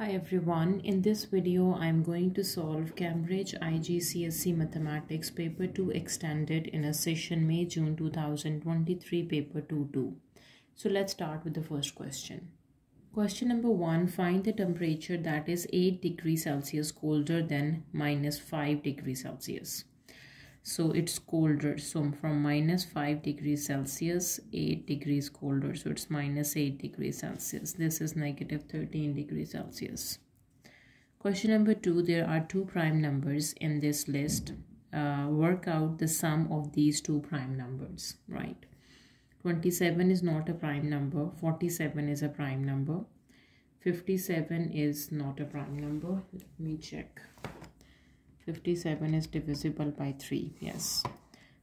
Hi everyone, in this video I'm going to solve Cambridge IGCSE Mathematics Paper 2 Extended in a session May June 2023 Paper 2-2. So let's start with the first question. Question number 1 Find the temperature that is 8 degrees Celsius colder than minus 5 degrees Celsius so it's colder. So from minus 5 degrees celsius 8 degrees colder. So it's minus 8 degrees celsius. This is negative 13 degrees celsius. Question number two there are two prime numbers in this list. Uh, work out the sum of these two prime numbers right? 27 is not a prime number. 47 is a prime number. 57 is not a prime number. Let me check 57 is divisible by 3 yes.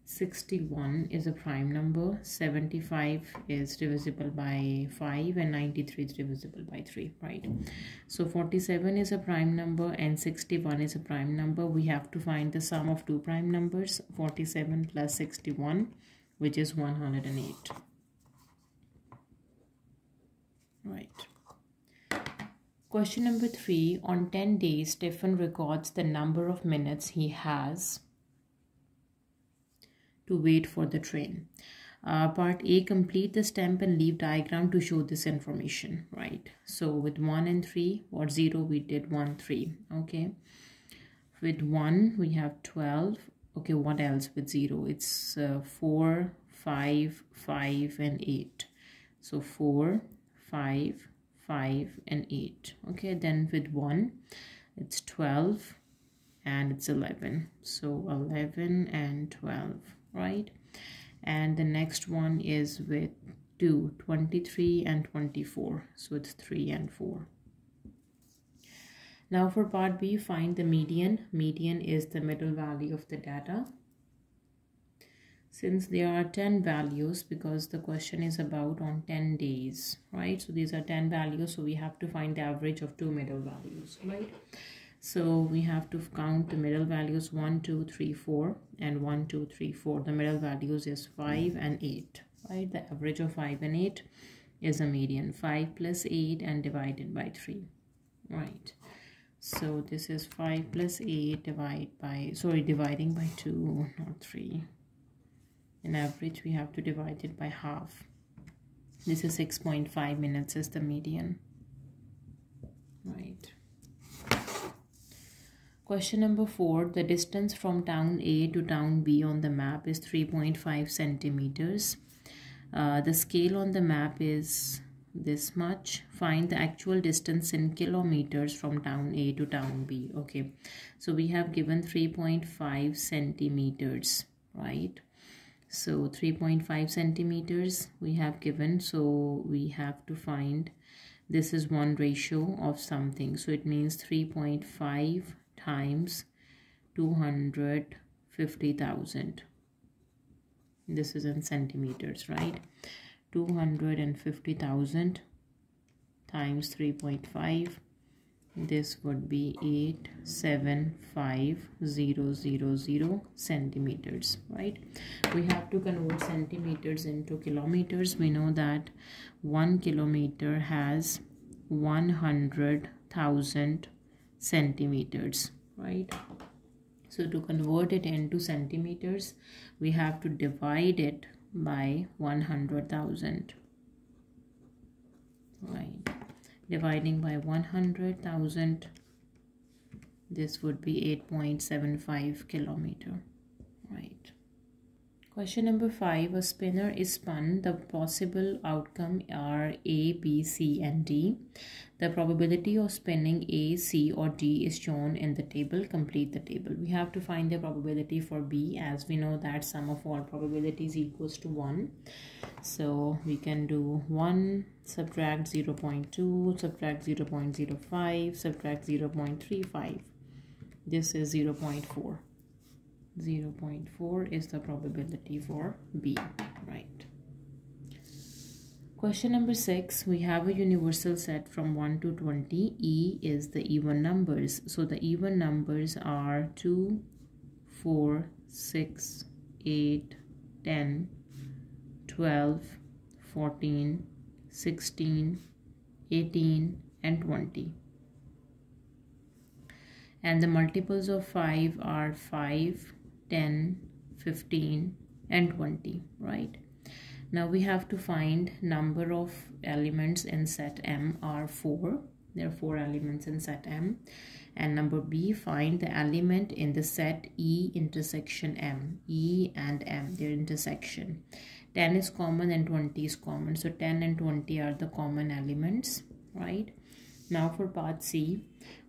61 is a prime number 75 is divisible by 5 and 93 is divisible by 3 right? So 47 is a prime number and 61 is a prime number. We have to find the sum of two prime numbers 47 plus 61 which is 108 right Question number three On 10 days, Stephen records the number of minutes he has to wait for the train. Uh, part A, complete the stem and leaf diagram to show this information, right? So with 1 and 3, or 0, we did 1, 3, okay? With 1, we have 12. Okay, what else with 0? It's uh, 4, 5, 5, and 8. So 4, 5, 5 and 8 okay then with 1 it's 12 and it's 11 so 11 and 12 right? And the next one is with 2 23 and 24 so it's 3 and 4 now for part b find the median. Median is the middle value of the data since there are 10 values because the question is about on 10 days right? So these are 10 values so we have to find the average of two middle values right? So we have to count the middle values 1 2 3 4 and 1 2 3 4 the middle values is 5 and 8 right? The average of 5 and 8 is a median. 5 plus 8 and divided by 3 right? So this is 5 plus 8 divided by sorry dividing by 2 not 3 in average we have to divide it by half. This is 6.5 minutes is the median. Right. Question number four the distance from town a to town b on the map is 3.5 centimeters. Uh, the scale on the map is this much. Find the actual distance in kilometers from town a to town b okay? So we have given 3.5 centimeters right so 3.5 centimeters we have given. So we have to find this is one ratio of something. So it means 3.5 times 250,000 this is in centimeters right? 250,000 times 3.5 this would be 875000 centimeters right? We have to convert centimeters into kilometers. We know that one kilometer has 100,000 centimeters right? So to convert it into centimeters we have to divide it by 100,000 right dividing by 100,000 this would be 8.75 kilometer right question number 5 a spinner is spun the possible outcome are a b c and d the probability of spinning A, C or D is shown in the table. Complete the table. We have to find the probability for B as we know that sum of all probabilities equals to 1. So we can do 1, subtract 0 0.2, subtract 0 0.05, subtract 0 0.35. This is 0 0.4. 0 0.4 is the probability for B, right? Question number 6, we have a universal set from 1 to 20. E is the even numbers. So the even numbers are 2, 4, 6, 8, 10, 12, 14, 16, 18 and 20. and the multiples of 5 are 5 10 15 and 20 right? Now we have to find number of elements in set m are 4 there are four elements in set m. And number b find the element in the set e intersection m e and m their intersection. 10 is common and 20 is common. So 10 and 20 are the common elements right? Now for part c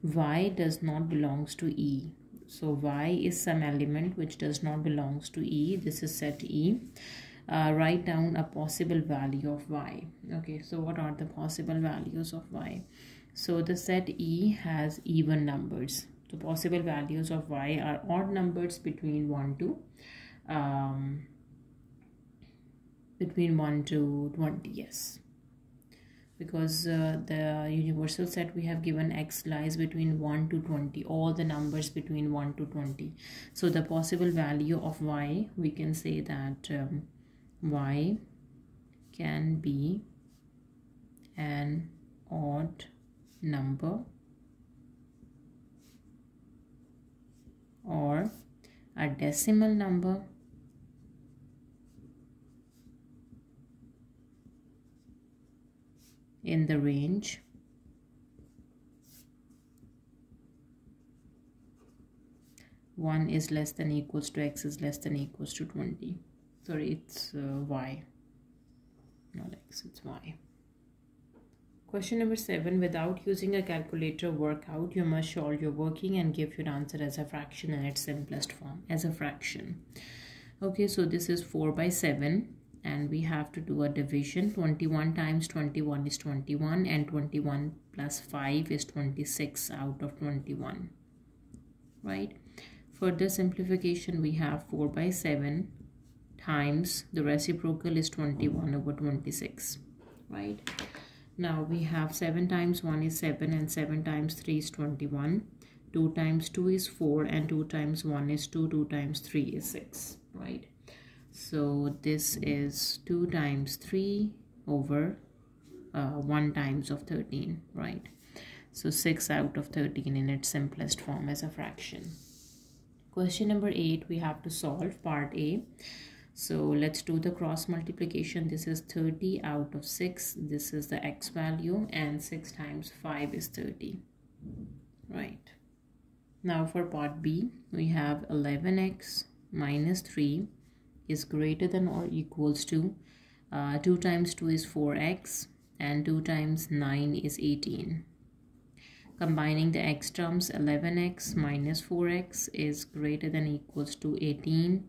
y does not belongs to e so y is some element which does not belongs to e. This is set e. Uh, write down a possible value of y. Okay so what are the possible values of y? So the set e has even numbers. The possible values of y are odd numbers between 1 to um, between 1 to 20 yes because uh, the universal set we have given x lies between 1 to 20 all the numbers between 1 to 20 so the possible value of y we can say that um, y can be an odd number or a decimal number in the range. One is less than equals to x is less than equals to 20 sorry it's uh, y. Not x it's y. Question number seven without using a calculator workout you must show your working and give your answer as a fraction in its simplest form as a fraction. Okay so this is 4 by 7 and we have to do a division. 21 times 21 is 21 and 21 plus 5 is 26 out of 21 right? Further simplification we have 4 by 7 times the reciprocal is 21 over 26 right? Now we have 7 times 1 is 7 and 7 times 3 is 21 2 times 2 is 4 and 2 times 1 is 2 2 times 3 is 6 right so this is 2 times 3 over uh, 1 times of 13 right? So 6 out of 13 in its simplest form as a fraction. Question number 8 we have to solve part a. So let's do the cross multiplication. This is 30 out of 6 this is the x value and 6 times 5 is 30 right? Now for part b we have 11x minus 3 is greater than or equals to uh, 2 times 2 is 4x and 2 times 9 is 18 combining the x terms 11x minus 4x is greater than equals to 18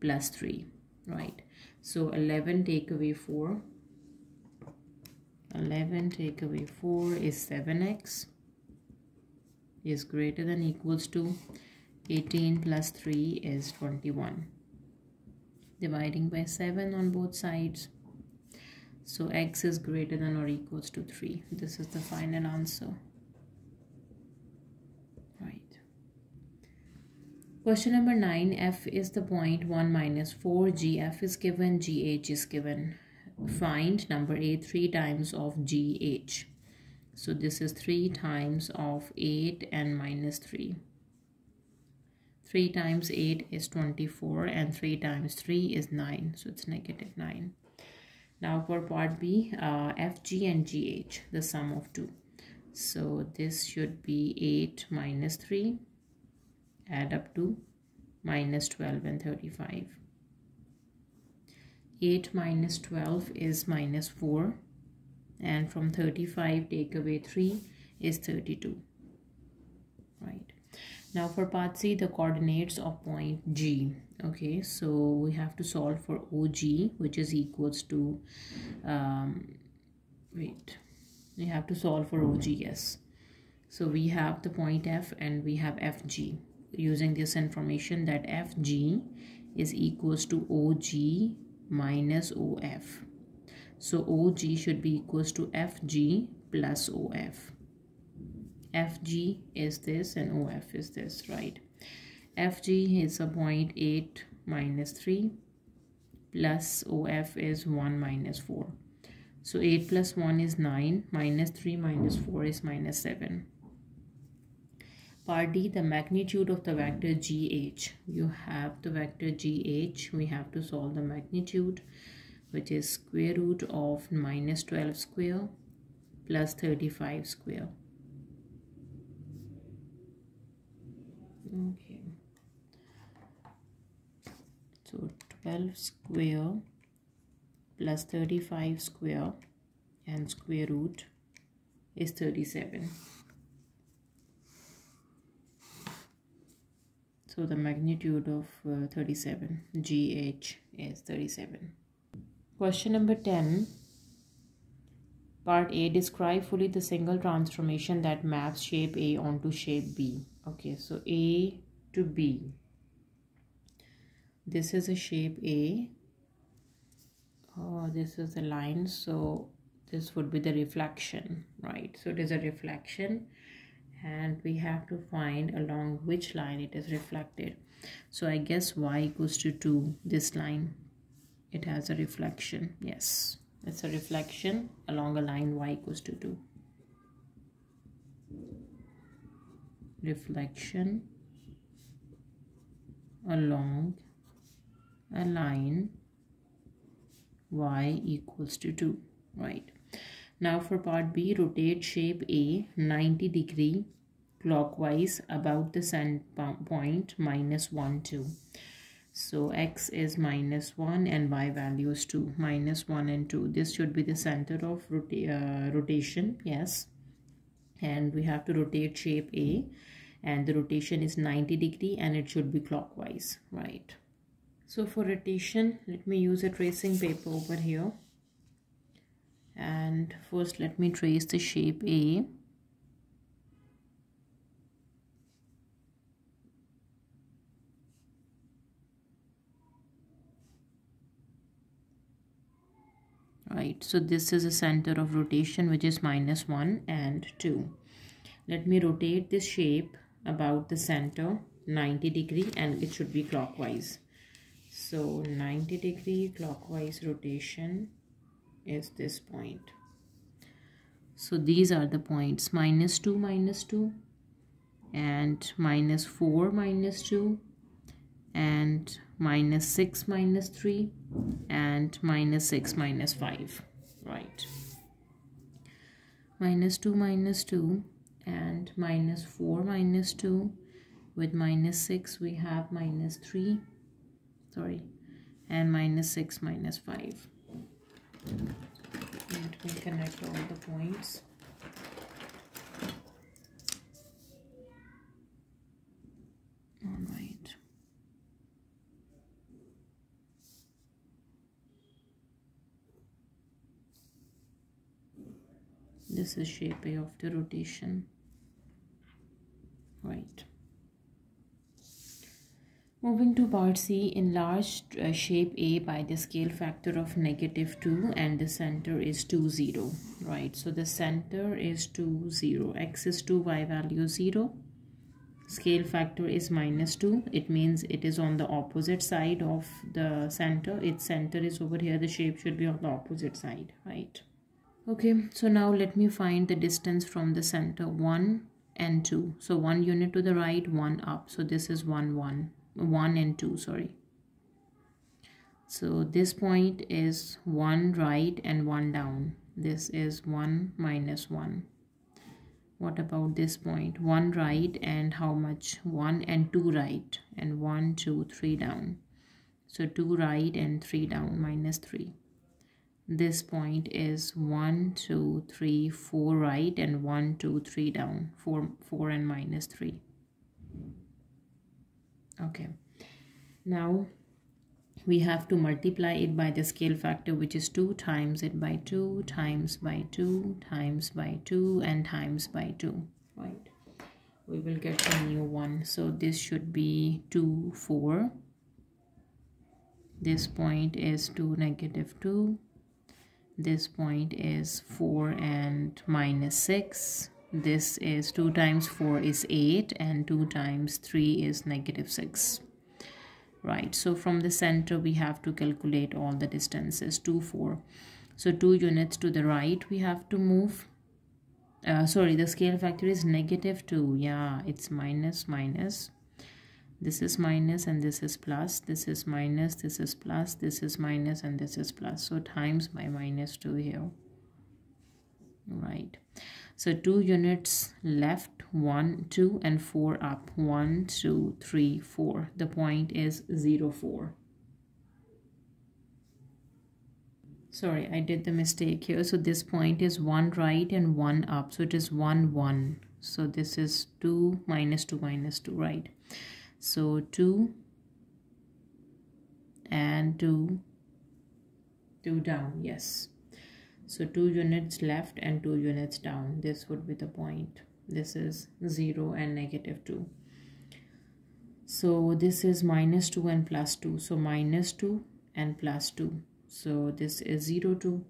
plus 3 right? So 11 take away 4 11 take away 4 is 7x is greater than equals to 18 plus 3 is 21 dividing by 7 on both sides so x is greater than or equals to 3 this is the final answer Right. Question number 9. F is the point 1 minus 4. GF is given. GH is given. Find number 8 3 times of GH. So this is 3 times of 8 and minus 3. 3 times 8 is 24 and 3 times 3 is 9. So it's negative 9. Now for part B, uh, FG and GH, the sum of 2. So this should be 8 minus 3 add up to minus 12 and 35 8 minus 12 is minus 4 and from 35 take away 3 is 32 right now for part c the coordinates of point g okay so we have to solve for og which is equals to um wait we have to solve for og yes so we have the point f and we have fg using this information that FG is equals to OG minus OF. So OG should be equals to FG plus OF. FG is this and OF is this, right? FG is a 0.8 minus 3 plus OF is 1 minus 4. So 8 plus 1 is 9 minus 3 minus 4 is minus 7 Part D, the magnitude of the vector GH. You have the vector GH. We have to solve the magnitude, which is square root of minus 12 square plus 35 square. Okay. So 12 square plus 35 square and square root is 37. So the magnitude of uh, 37, GH is 37. Question number 10. Part A, describe fully the single transformation that maps shape A onto shape B. Okay, so A to B. This is a shape A. Oh, this is a line, so this would be the reflection, right? So it is a reflection and we have to find along which line it is reflected so i guess y equals to 2 this line it has a reflection yes it's a reflection along a line y equals to 2 reflection along a line y equals to 2 right now for part B, rotate shape A 90 degree clockwise about the center point minus 1, 2. So x is minus 1 and y value is 2, minus 1 and 2. This should be the center of rota uh, rotation, yes. And we have to rotate shape A and the rotation is 90 degree and it should be clockwise, right. So for rotation, let me use a tracing paper over here and first let me trace the shape A right so this is a center of rotation which is minus 1 and 2 let me rotate this shape about the center 90 degree and it should be clockwise. So 90 degree clockwise rotation is this point. So these are the points minus 2 minus 2 and minus 4 minus 2 and minus 6 minus 3 and minus 6 minus 5 right? Minus 2 minus 2 and minus 4 minus 2 with minus 6 we have minus 3 sorry and minus 6 minus 5 let me connect all the points. All right this is shape A of the rotation right Moving to part C, enlarge uh, shape A by the scale factor of negative 2 and the center is 2, 0, right? So the center is 2, 0, x is 2, y value 0. Scale factor is minus 2. It means it is on the opposite side of the center. Its center is over here. The shape should be on the opposite side, right? Okay, so now let me find the distance from the center 1 and 2. So 1 unit to the right, 1 up. So this is 1, 1 1 and 2 sorry. So this point is 1 right and 1 down. This is 1 minus 1 what about this point? 1 right and how much? 1 and 2 right and 1 2 3 down. So 2 right and 3 down minus 3 this point is 1 2 3 4 right and 1 2 3 down 4 4 and minus 3 okay. Now we have to multiply it by the scale factor which is 2 times it by 2 times by 2 times by 2 and times by 2 right? We will get a new one. So this should be 2 4 this point is 2 negative 2 this point is 4 and minus 6 this is 2 times 4 is 8 and 2 times 3 is negative 6 right so from the center we have to calculate all the distances 2 4 so 2 units to the right we have to move uh, sorry the scale factor is negative 2 yeah it's minus minus this is minus and this is plus this is minus this is plus this is minus and this is plus. So times by minus 2 here. Right. So two units left one two and four up. One two three four. The point is zero four. Sorry i did the mistake here. So this point is one right and one up. So it is one one. So this is 2 minus 2 minus 2 right so 2 and 2 2 down yes. So 2 units left and 2 units down. This would be the point. This is 0 and negative 2 so this is minus 2 and plus 2 so minus 2 and plus 2 so this is 0 2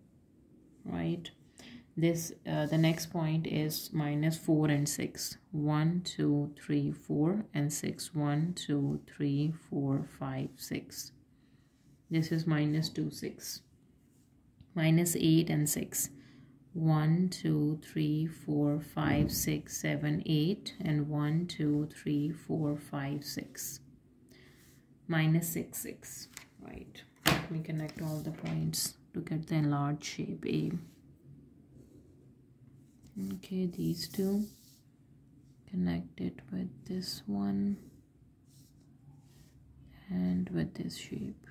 right this uh, the next point is minus 4 and 6 1 2 3 4 and 6 1 2 3 4 5 6 this is minus 2 6 minus 8 and 6 1 2 3 4 5 6 7 8 and 1 2 3 4 5 6 minus 6 6 right. Let me connect all the points. To get the enlarged shape a okay these two connect it with this one and with this shape.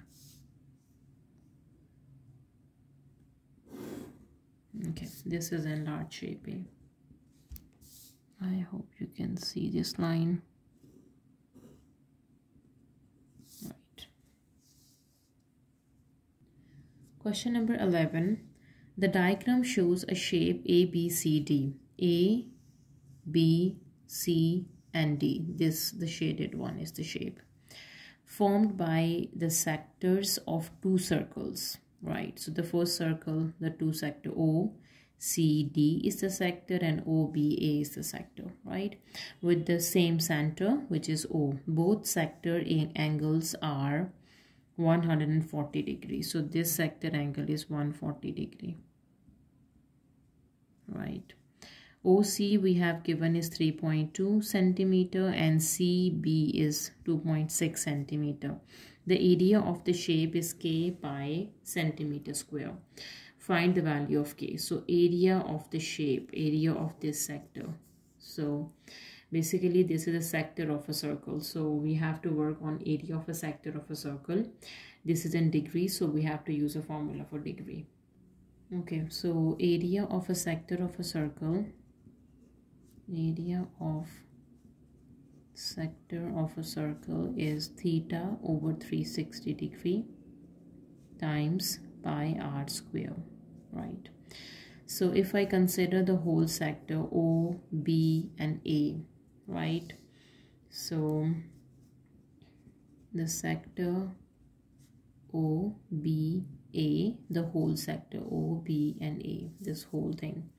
Okay this is enlarged shape eh? I hope you can see this line. Right. Question number 11 the diagram shows a shape A, B, C, D. A, B, C, and D. This, the shaded one, is the shape. Formed by the sectors of two circles, right? So the first circle, the two sector O, C, D is the sector and O, B, A is the sector, right? With the same center, which is O. Both sector angles are 140 degrees so this sector angle is 140 degree. Right. OC we have given is 3.2 centimeter and CB is 2.6 centimeter. The area of the shape is K by centimeter square. Find the value of K. So area of the shape area of this sector. So basically this is a sector of a circle. So we have to work on area of a sector of a circle. This is in degree so we have to use a formula for degree. Okay so area of a sector of a circle area of sector of a circle is theta over 360 degree times pi r square right? So if I consider the whole sector O, B and A right? So the sector O B A the whole sector O B and A this whole thing.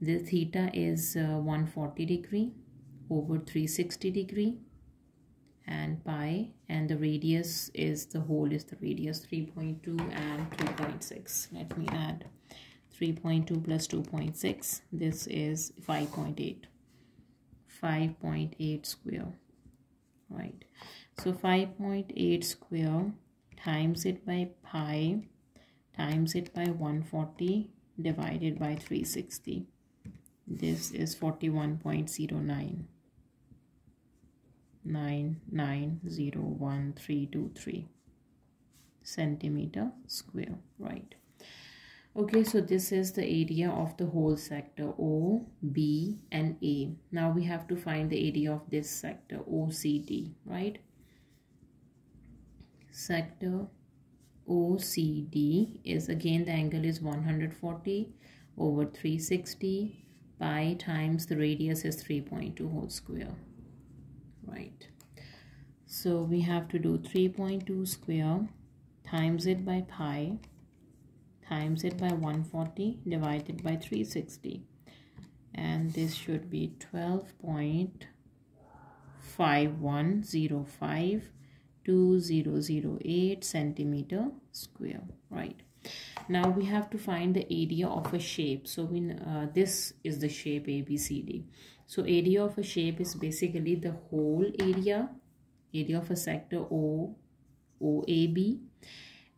The theta is uh, 140 degree over 360 degree and pi and the radius is the whole is the radius 3.2 and 2.6 let me add 3.2 plus 2.6 this is 5.8 5.8 square right? So 5.8 square times it by pi times it by 140 divided by 360 this is 41.09 9901323 centimeter square right okay so this is the area of the whole sector o b and a. Now we have to find the area of this sector ocd right? Sector ocd is again the angle is 140 over 360 pi times the radius is 3.2 whole square right? So we have to do 3.2 square times it by pi times it by 140 divided by 360 and this should be 12.5105 2008 centimeter square right? Now we have to find the area of a shape. So we uh, this is the shape abcd so area of a shape is basically the whole area area of a sector o oab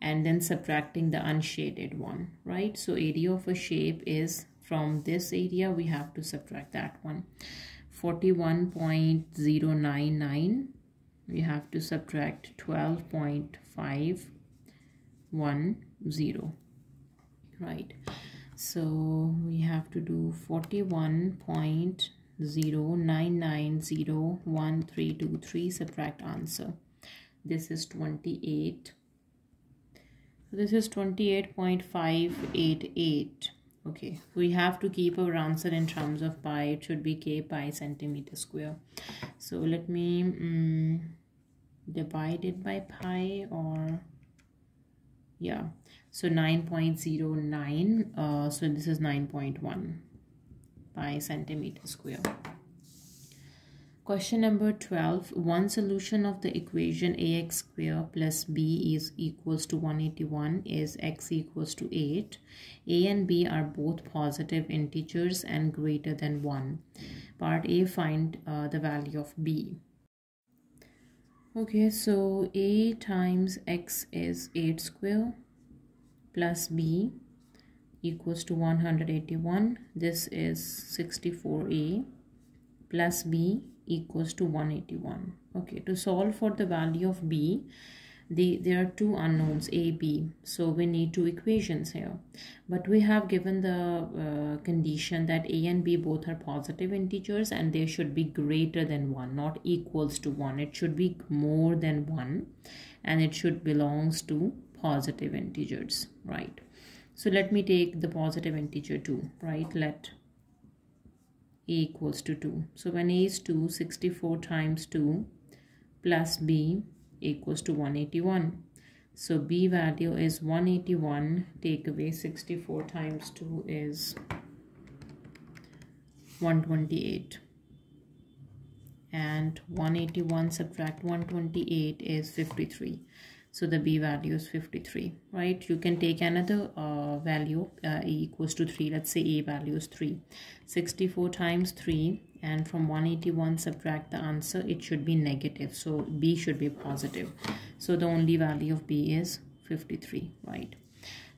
and then subtracting the unshaded one right? So area of a shape is from this area we have to subtract that one. 41.099 we have to subtract 12.510 right? So we have to do 41.09901323 subtract answer. This is 28 this is 28.588 okay we have to keep our answer in terms of pi. It should be k pi centimeter square. So let me um, divide it by pi or yeah. So 9.09 uh, so this is 9.1 pi centimeter square Question number 12. One solution of the equation ax square plus b is equals to 181 is x equals to 8. a and b are both positive integers and greater than 1. Part A find uh, the value of b. Okay, so a times x is 8 square plus b equals to 181. This is 64a plus b equals to 181 okay to solve for the value of b the there are two unknowns a b. So we need two equations here. But we have given the uh, condition that a and b both are positive integers and they should be greater than 1 not equals to 1 it should be more than 1 and it should belongs to positive integers right? So let me take the positive integer 2 right? Let a equals to 2. So when a is 2, 64 times 2 plus b equals to 181. So b value is 181, take away 64 times 2 is 128. And 181 subtract 128 is 53 so the b value is 53 right? You can take another uh, value uh, a equals to 3 let's say a value is 3 64 times 3 and from 181 subtract the answer it should be negative. So b should be positive. So the only value of b is 53 right?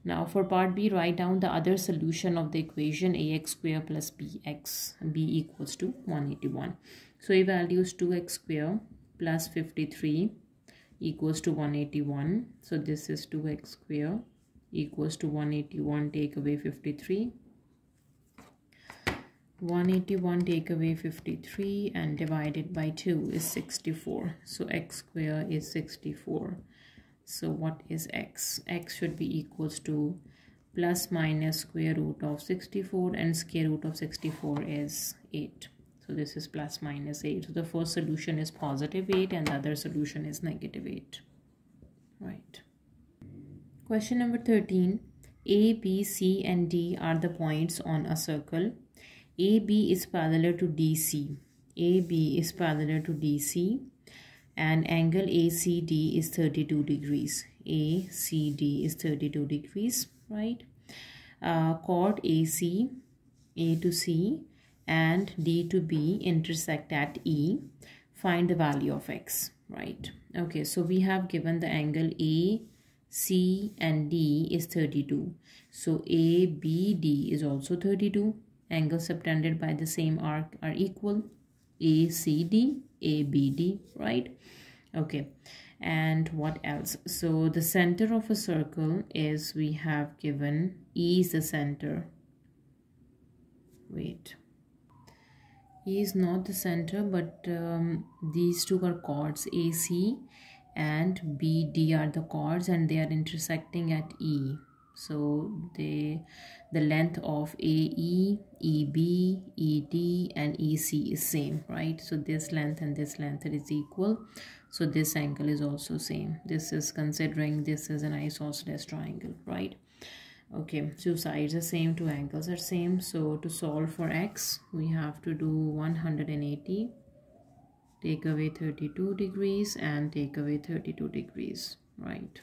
Now for part b write down the other solution of the equation ax square plus bx b equals to 181 so a value is 2x square plus 53 equals to 181 so this is 2x square equals to 181 take away 53 181 take away 53 and divided by 2 is 64 so x square is 64 so what is x? x should be equals to plus minus square root of 64 and square root of 64 is 8 so this is plus minus 8. So the first solution is positive 8 and the other solution is negative 8. Right. Question number 13. A, B, C and D are the points on a circle. AB is parallel to DC. AB is parallel to DC and angle ACD is 32 degrees. ACD is 32 degrees, right? Uh, chord AC, A to C and D to B intersect at E, find the value of X, right? Okay, so we have given the angle A, C and D is 32. So ABD is also 32. Angles subtended by the same arc are equal. A, C, D, A, B, D, right? Okay, and what else? So the center of a circle is we have given E is the center. Wait Is not the center but um, these two are chords AC and BD are the chords and they are intersecting at E. So they the length of AE, EB, ED and EC is same right? So this length and this length is equal. So this angle is also same. This is considering this is an isosceles triangle right okay two sides are same two angles are same so to solve for x we have to do 180 take away 32 degrees and take away 32 degrees right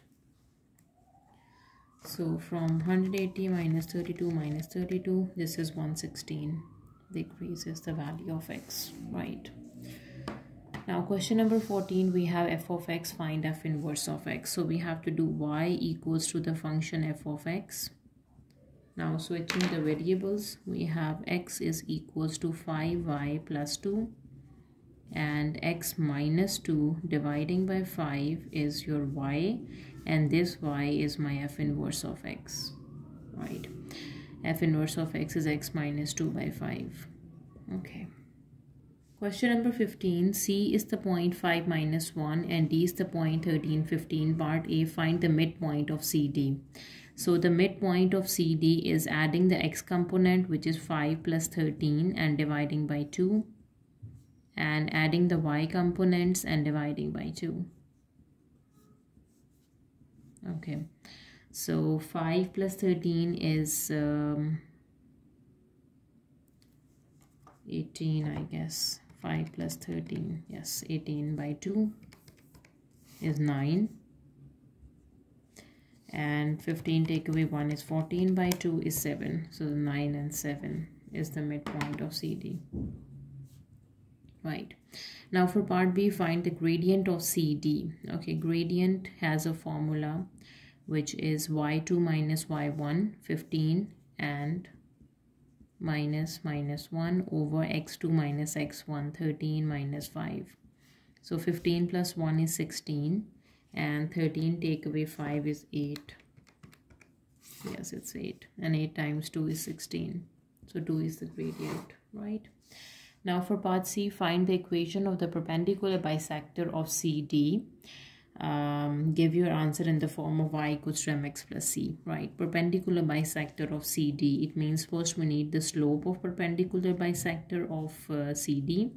So from 180 minus 32 minus 32, this is 116 decreases the value of x, right? Now question number 14, we have f of x, find f inverse of x. So we have to do y equals to the function f of x. Now switching the variables, we have x is equals to 5y plus 2 and x minus 2 dividing by 5 is your y and this y is my f inverse of x, right? f inverse of x is x minus 2 by 5. Okay. Question number 15. C is the point 5 minus 1 and D is the point 13, 15. Part A, find the midpoint of CD. So the midpoint of CD is adding the x component which is 5 plus 13 and dividing by 2 and adding the y components and dividing by 2. Okay, so 5 plus 13 is um, 18 I guess 5 plus 13 yes 18 by 2 is 9 and 15 take away 1 is 14 by 2 is 7 so 9 and 7 is the midpoint of CD right. Now for part B find the gradient of CD okay gradient has a formula which is y2 minus y1 15 and minus minus 1 over x2 minus x1 13 minus 5 so 15 plus 1 is 16 and 13 take away 5 is 8 yes it's 8 and 8 times 2 is 16 so 2 is the gradient right? Now for part C find the equation of the perpendicular bisector of CD um, give your answer in the form of y equals to mx plus c, right? Perpendicular bisector of CD, it means first we need the slope of perpendicular bisector of uh, CD,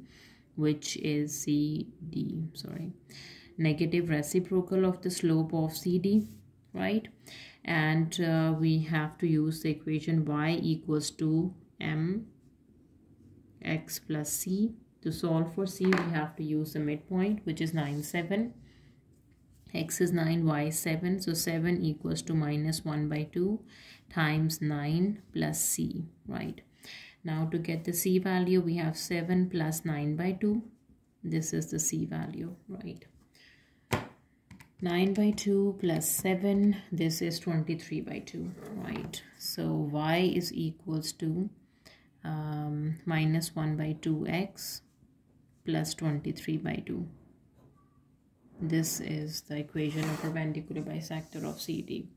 which is CD, sorry, negative reciprocal of the slope of CD, right? And uh, we have to use the equation y equals to m x plus c. To solve for c, we have to use the midpoint, which is 9, 7 x is 9 y is 7 so 7 equals to minus 1 by 2 times 9 plus c right? Now to get the c value we have 7 plus 9 by 2 this is the c value right? 9 by 2 plus 7 this is 23 by 2 right? So y is equals to um, minus 1 by 2x plus 23 by 2 this is the equation of perpendicular bisector of CD.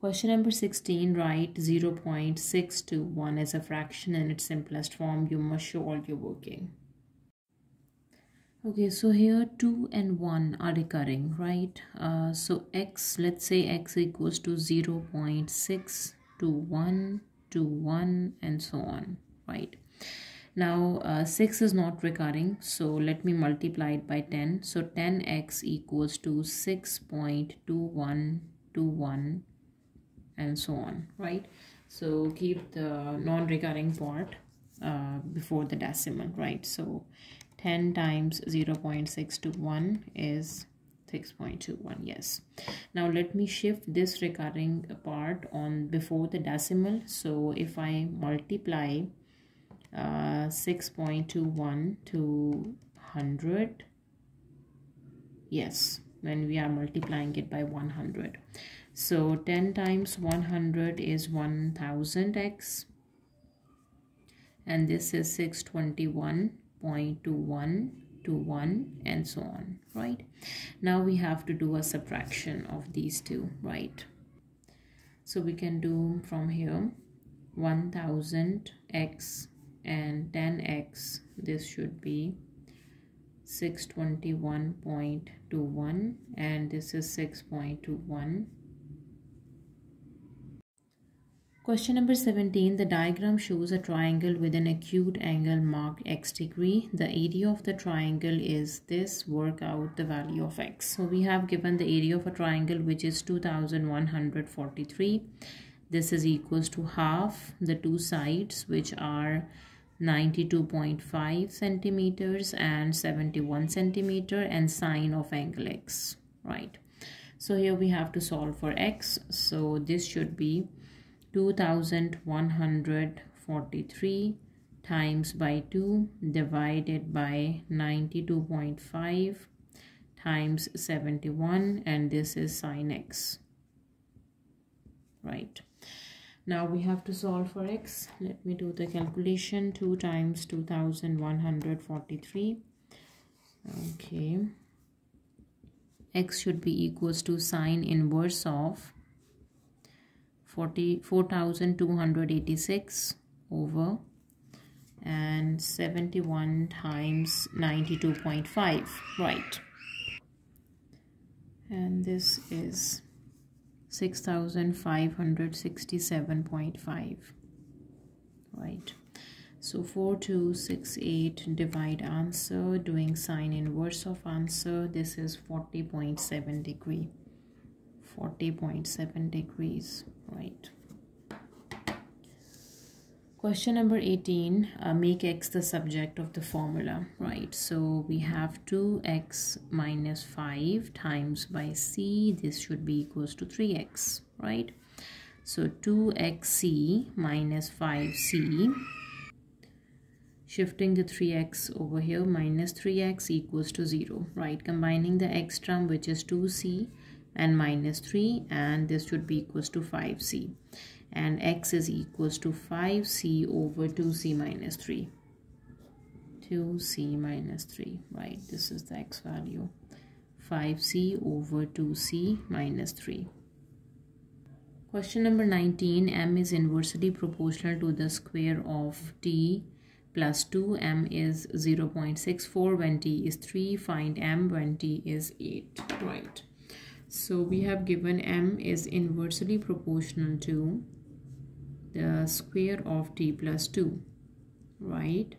Question number 16, write 0 0.621 as a fraction in its simplest form. You must show all your working. Okay, so here 2 and 1 are recurring, right? Uh, so x, let's say x equals to 0 0.621, to 1, and so on, right? Now uh, 6 is not recurring so let me multiply it by 10. So 10x equals to 6.2121 and so on right. So keep the non-recurring part uh, before the decimal right. So 10 times 0 0.621 is 6.21 yes now let me shift this recurring part on before the decimal so if i multiply uh, 6.21 to 100 yes when we are multiplying it by 100 so 10 times 100 is 1000x and this is 621.21 to 1 and so on right? Now we have to do a subtraction of these two right? So we can do from here 1000x and 10x this should be 621.21 and this is 6.21 Question number 17. The diagram shows a triangle with an acute angle marked x degree. The area of the triangle is this. Work out the value of x. So we have given the area of a triangle which is 2143. This is equals to half the two sides which are 92.5 centimeters and 71 centimeter and sine of angle x right? So here we have to solve for x. So this should be 2143 times by 2 divided by 92.5 times 71 and this is sine x right now we have to solve for x. Let me do the calculation. 2 times 2143 okay. X should be equals to sine inverse of 40 4286 over and 71 times 92.5 right. And this is 6567.5 right. So 4268 divide answer doing sine inverse of answer this is 40.7 degree. 40.7 degrees. Right question number 18 uh, make x the subject of the formula right? So we have 2x minus 5 times by c this should be equals to 3x right? So 2xc minus 5c shifting the 3x over here minus 3x equals to 0 right? Combining the x term which is 2c and minus 3 and this should be equals to 5c and x is equals to 5c over 2c minus 3 2c minus 3 right? This is the x value. 5c over 2c minus 3 question number 19 m is inversely proportional to the square of t plus 2 m is 0 0.64 when t is 3 find m when t is 8 right? So we have given m is inversely proportional to the square of t plus 2 right?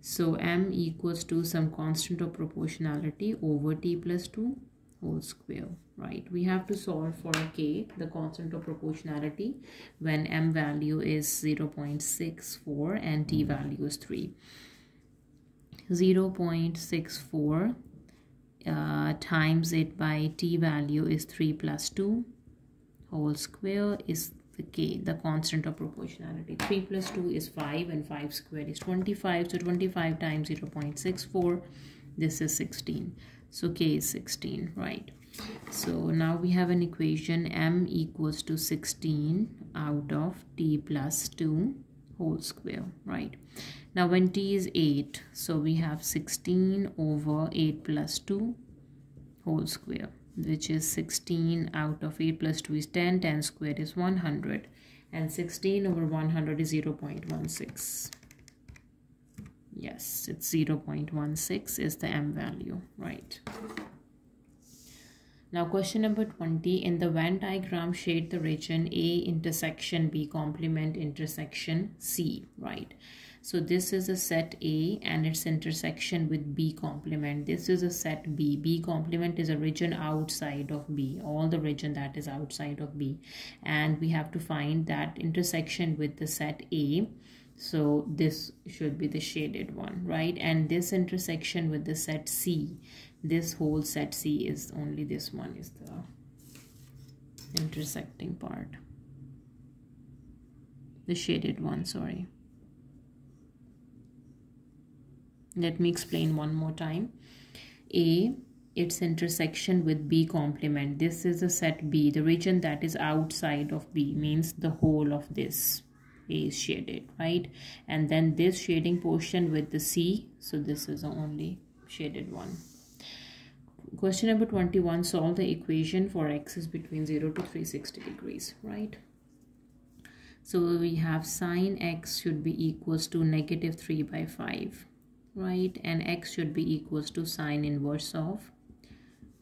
So m equals to some constant of proportionality over t plus 2 whole square right? We have to solve for k the constant of proportionality when m value is 0 0.64 and t value is 3 0 0.64 uh, times it by t value is 3 plus 2 whole square is the k the constant of proportionality. 3 plus 2 is 5 and 5 squared is 25 so 25 times 0 0.64 this is 16 so k is 16 right? So now we have an equation m equals to 16 out of t plus 2 whole square right? Now when t is 8 so we have 16 over 8 plus 2 whole square which is 16 out of 8 plus 2 is 10 10 squared is 100 and 16 over 100 is 0 0.16 yes it's 0 0.16 is the m value right. Now question number 20 in the Venn diagram shade the region A intersection B complement intersection C right so this is a set A and its intersection with B complement. This is a set B. B complement is a region outside of B, all the region that is outside of B. And we have to find that intersection with the set A. So this should be the shaded one, right? And this intersection with the set C, this whole set C is only this one is the intersecting part. The shaded one, sorry. Let me explain one more time. A, its intersection with B complement. This is a set B. The region that is outside of B means the whole of this is shaded, right? And then this shading portion with the C. So this is the only shaded one. Question number 21. Solve the equation for x is between 0 to 360 degrees, right? So we have sine x should be equals to negative 3 by 5 right and x should be equals to sine inverse of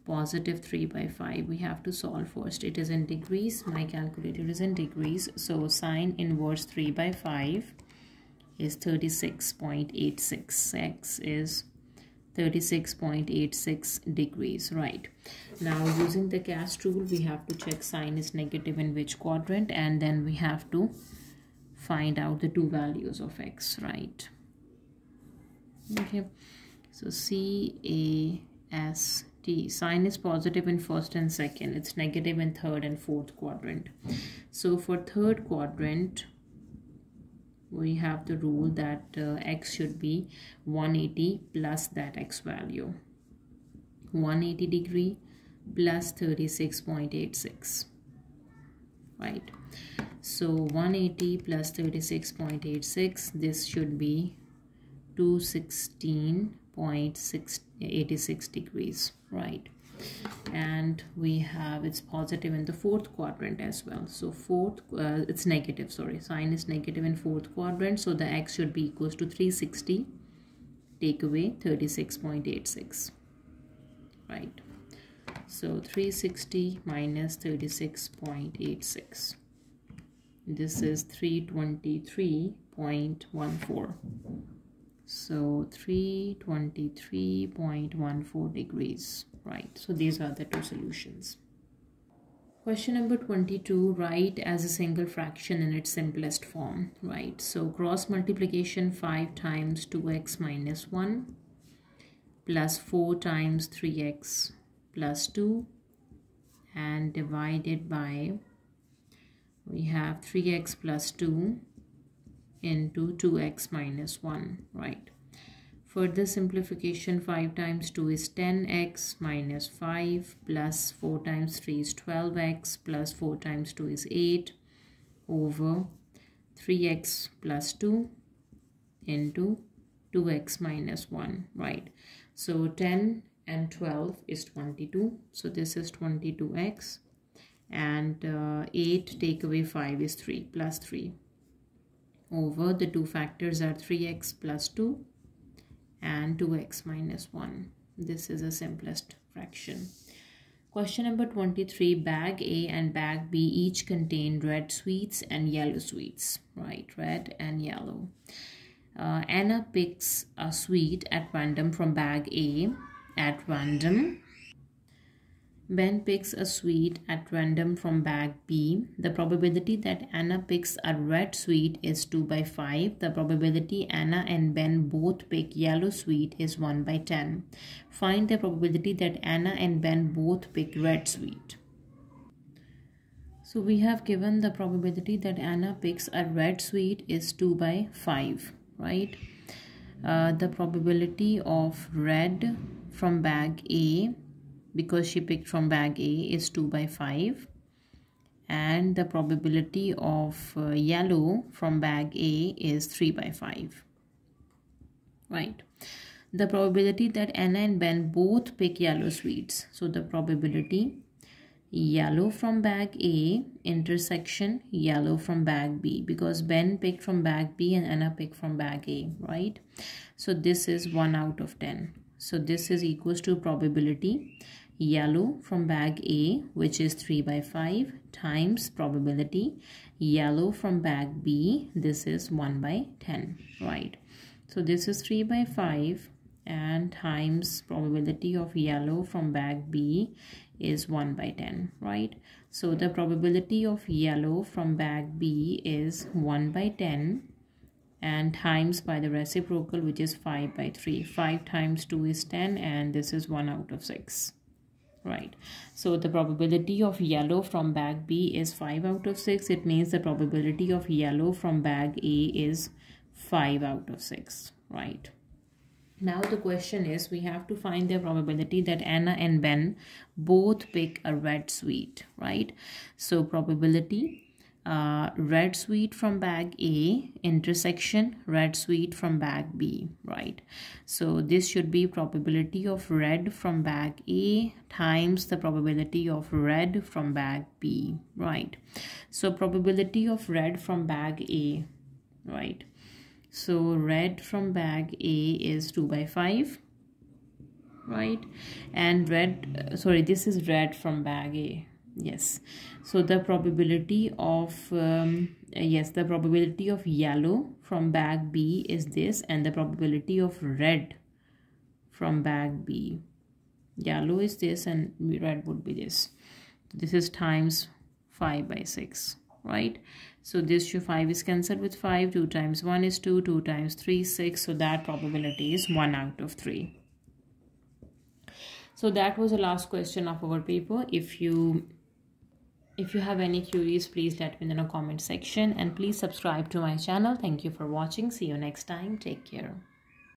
positive 3 by 5 we have to solve first. It is in degrees. My calculator is in degrees. So sine inverse 3 by 5 is 36.86 x is 36.86 degrees. Right. Now using the cast rule we have to check sine is negative in which quadrant and then we have to find out the two values of x. Right okay. So c a s t. Sine is positive in first and second. It's negative in third and fourth quadrant. So for third quadrant we have the rule that uh, x should be 180 plus that x value. 180 degree plus 36.86 right. So 180 plus 36.86 this should be 216.86 degrees right? And we have it's positive in the fourth quadrant as well. So fourth uh, it's negative sorry. Sine is negative in fourth quadrant so the x should be equals to 360 take away 36.86 right? So 360 minus 36.86 this is 323.14 so 323.14 degrees right? So these are the two solutions. Question number 22 write as a single fraction in its simplest form right? So cross multiplication 5 times 2x minus 1 plus 4 times 3x plus 2 and divided by we have 3x plus 2 into 2x minus 1 right? Further simplification 5 times 2 is 10x minus 5 plus 4 times 3 is 12x plus 4 times 2 is 8 over 3x plus 2 into 2x minus 1 right? So 10 and 12 is 22 so this is 22x and uh, 8 take away 5 is 3 plus 3 over the two factors are 3x plus 2 and 2x minus 1. This is the simplest fraction. Question number 23. Bag A and bag B each contain red sweets and yellow sweets. Right, red and yellow. Uh, Anna picks a sweet at random from bag A at random Ben picks a sweet at random from bag B. The probability that Anna picks a red sweet is 2 by 5. The probability Anna and Ben both pick yellow sweet is 1 by 10. Find the probability that Anna and Ben both pick red sweet. So we have given the probability that Anna picks a red sweet is 2 by 5, right? Uh, the probability of red from bag A because she picked from bag A is 2 by 5 and the probability of uh, yellow from bag A is 3 by 5 right. The probability that Anna and Ben both pick yellow sweets. So the probability yellow from bag A intersection yellow from bag B. Because Ben picked from bag B and Anna picked from bag A. Right. So this is 1 out of 10 so this is equals to probability yellow from bag A which is 3 by 5 times probability. Yellow from bag B this is 1 by 10 right? So this is 3 by 5 and times probability of yellow from bag B is 1 by 10 right? So the probability of yellow from bag B is 1 by 10 and times by the reciprocal which is 5 by 3 5 times 2 is 10 and this is 1 out of 6 right? So the probability of yellow from bag b is 5 out of 6 it means the probability of yellow from bag a is 5 out of 6 right? Now the question is we have to find the probability that Anna and Ben both pick a red sweet right? So probability uh, red sweet from bag A intersection red sweet from bag B right? So this should be probability of red from bag A times the probability of red from bag B right? So probability of red from bag A right? So red from bag A is 2 by 5 right? And red sorry this is red from bag A yes. So the probability of um, yes the probability of yellow from bag b is this and the probability of red from bag b. Yellow is this and red would be this. This is times 5 by 6 right? So this 5 is cancelled with 5 2 times 1 is 2 2 times 3 6 so that probability is 1 out of 3 so that was the last question of our paper. If you if you have any queries please let me know in the comment section and please subscribe to my channel. Thank you for watching. See you next time. Take care